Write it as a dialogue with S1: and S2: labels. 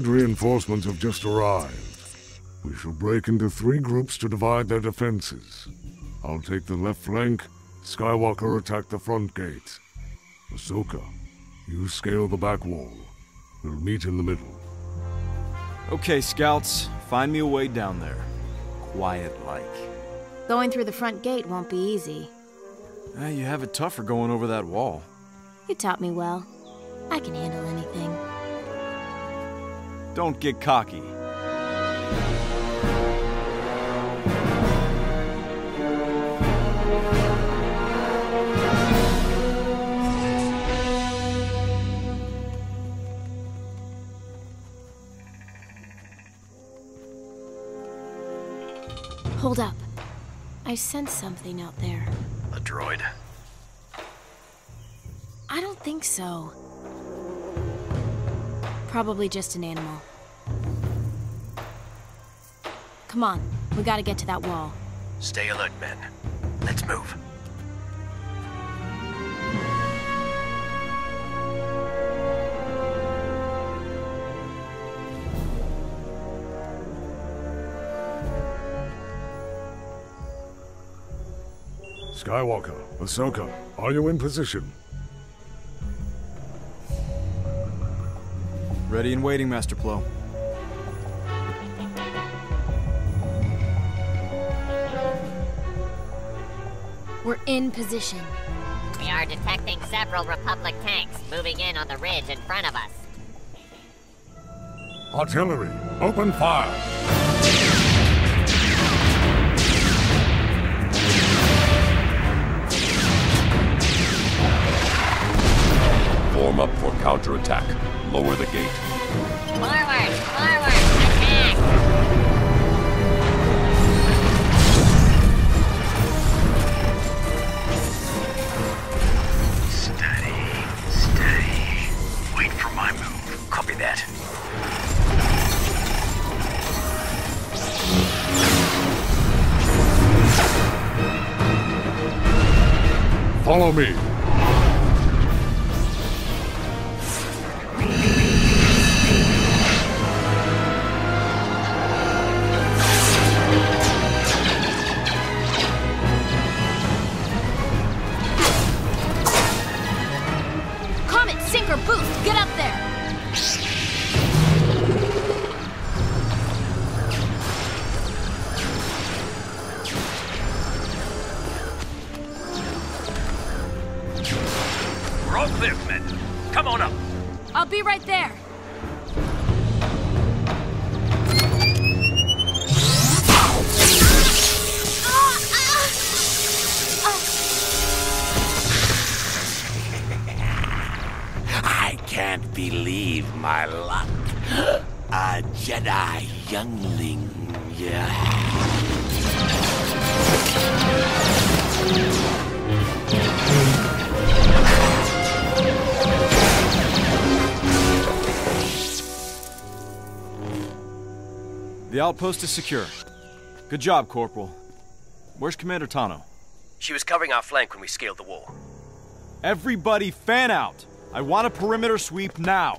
S1: Allied reinforcements have just arrived. We shall break into three groups to divide their defenses. I'll take the left flank, Skywalker attack the front gate. Ahsoka, you scale the back wall. We'll meet in the middle.
S2: Okay, scouts, find me a way down there. Quiet-like.
S3: Going through the front gate won't be easy.
S2: Eh, you have it tougher going over that wall.
S3: You taught me well. I can handle anything.
S2: Don't get cocky.
S3: Hold up. I sense something out there.
S4: A droid?
S3: I don't think so. Probably just an animal. Come on, we gotta get to that wall.
S4: Stay alert, men. Let's move.
S1: Skywalker, Ahsoka, are you in position?
S2: Ready and waiting, Master Plo.
S3: We're in position.
S5: We are detecting several Republic tanks moving in on the ridge in front of us.
S1: Artillery, open fire!
S6: Counterattack. Lower the gate.
S5: Forward! Forward! Attack!
S4: Steady, steady.
S3: I'll be right there.
S7: I can't believe my luck. A Jedi youngling, yeah.
S2: The outpost is secure. Good job, Corporal. Where's Commander Tano?
S4: She was covering our flank when we scaled the wall.
S2: Everybody fan out! I want a perimeter sweep now!